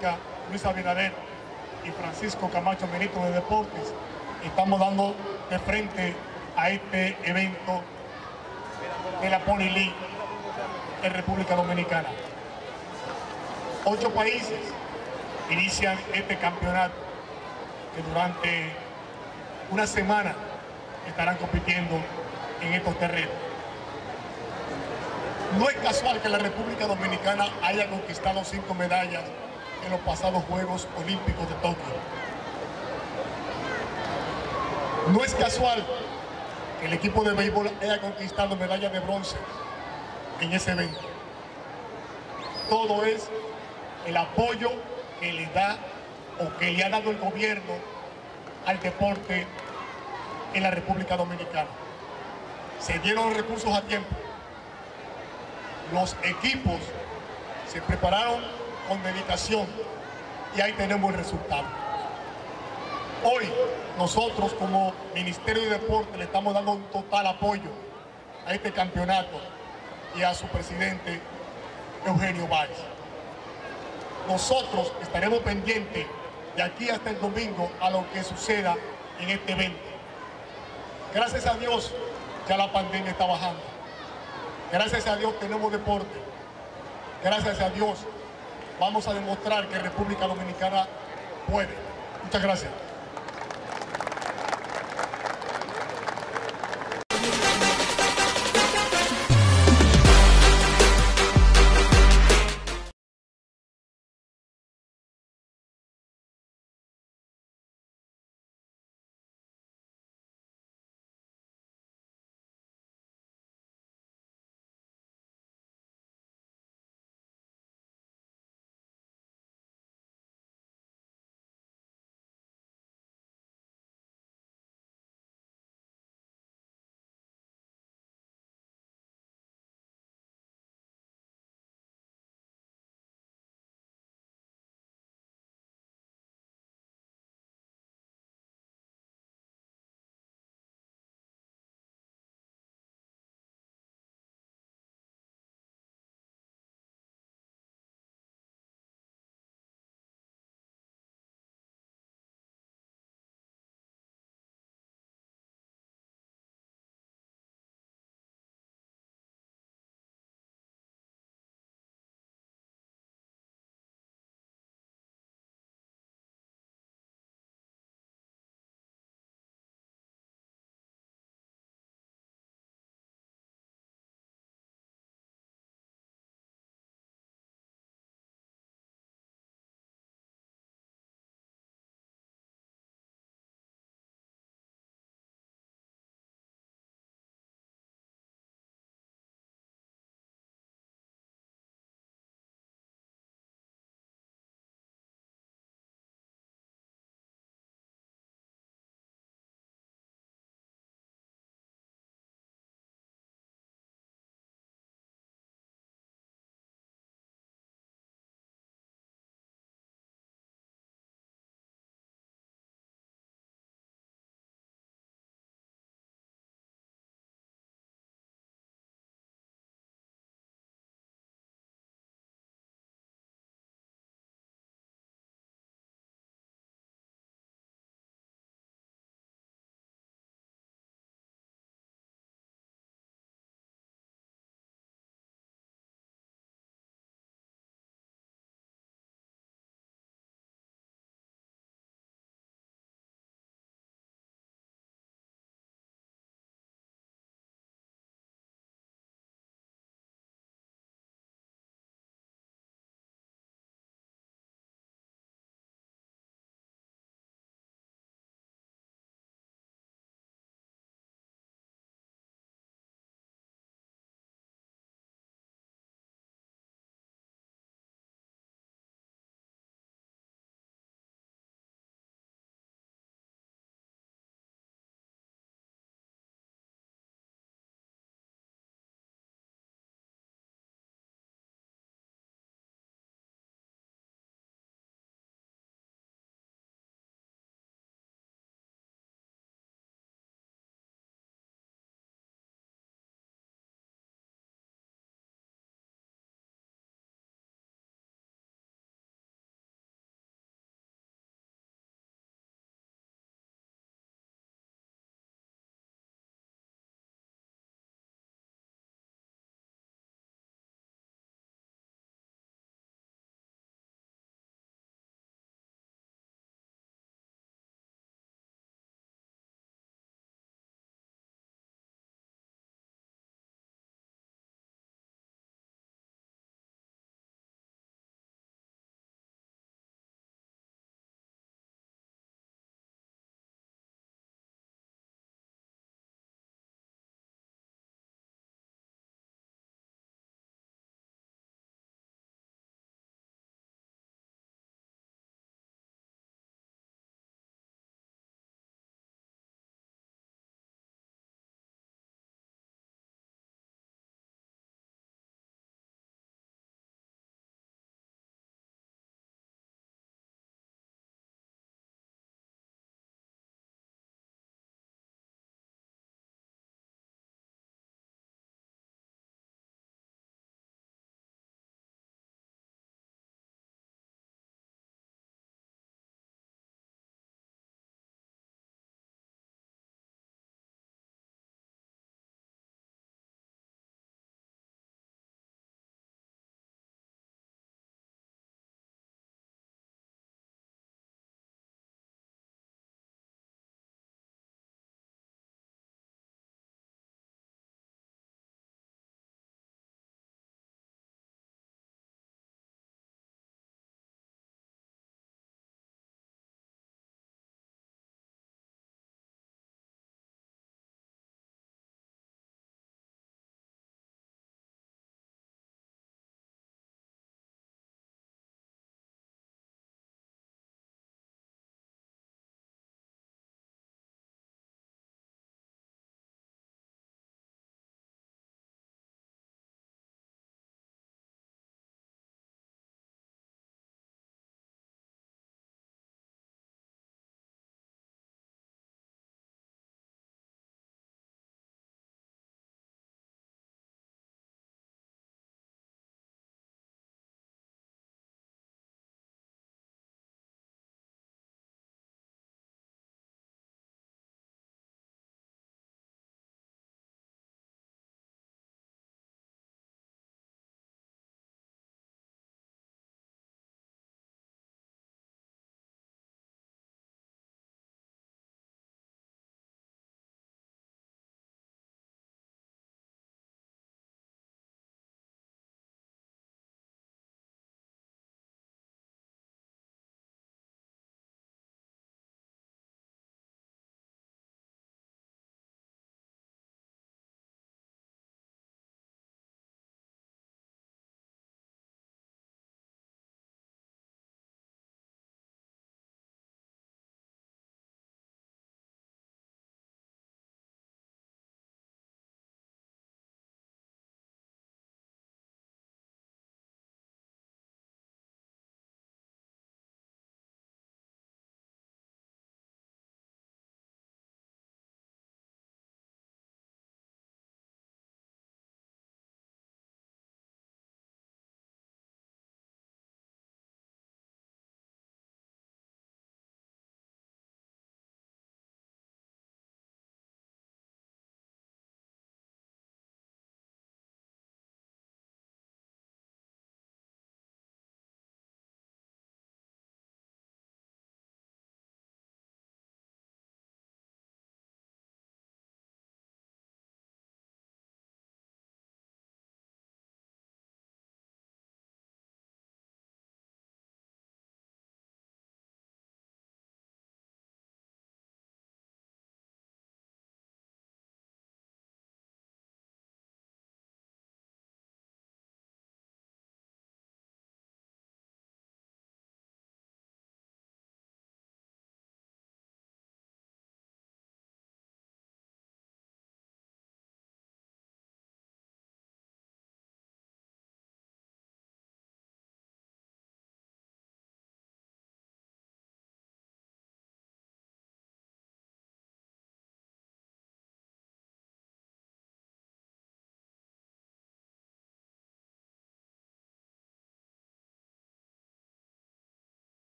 República, Luis Abinader y Francisco Camacho, ministro de Deportes, estamos dando de frente a este evento de la Pony en República Dominicana. Ocho países inician este campeonato que durante una semana estarán compitiendo en estos terrenos. No es casual que la República Dominicana haya conquistado cinco medallas en los pasados Juegos Olímpicos de Tokio. No es casual que el equipo de béisbol haya conquistado medallas de bronce en ese evento. Todo es el apoyo que le da o que le ha dado el gobierno al deporte en la República Dominicana. Se dieron recursos a tiempo. Los equipos se prepararon con dedicación y ahí tenemos el resultado. Hoy nosotros como Ministerio de Deporte le estamos dando un total apoyo a este campeonato y a su presidente Eugenio Valls. Nosotros estaremos pendientes de aquí hasta el domingo a lo que suceda en este evento. Gracias a Dios ya la pandemia está bajando. Gracias a Dios tenemos deporte. Gracias a Dios vamos a demostrar que República Dominicana puede. Muchas gracias.